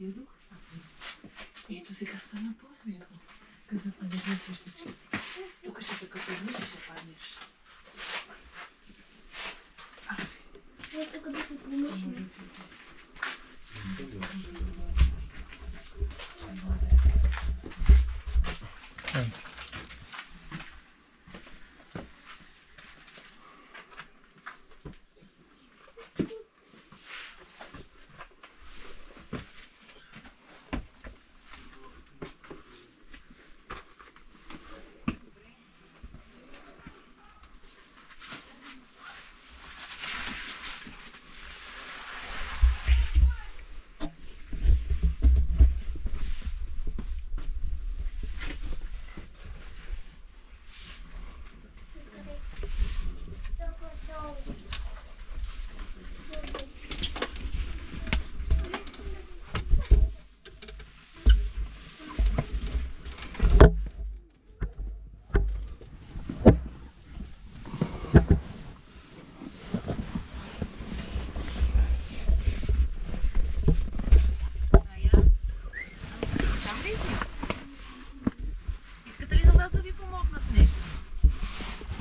Седух. И тут их оставил по свету. Когда подняли свечечки. Только сейчас только поднишь, сейчас поднишь. Я только дышу помощь.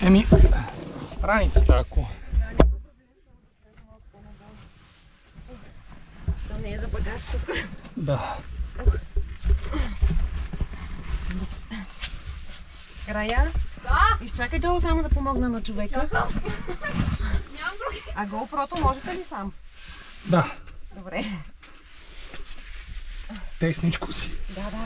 Еми, раницата, ако... Що не е за багаж тук? Да. Рая? Да, Изчакай долу само да помогна на човека. чакам. Нямам други. А GoPro-то можете ли сам? Да. Добре. Тесничко си. Да, да.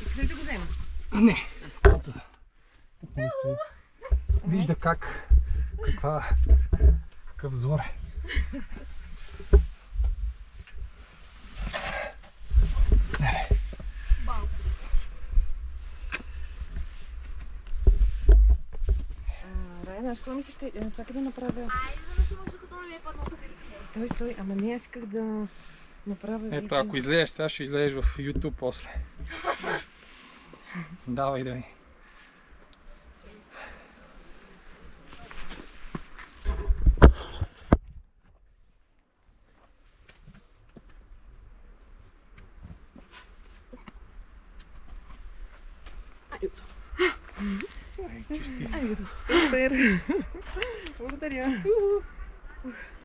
Искаш ли да го взема? Не. Се вижда как... Каква... Какъв зор е. Знаеш какво ми се ще... е, Чакай да направя... Е. Стой, стой. Ама не, аз исках да направя... Ето, ако излезеш, сега ще излезеш в YouTube после. Давай, давай. Ай, чисти. Супер! Благодаря.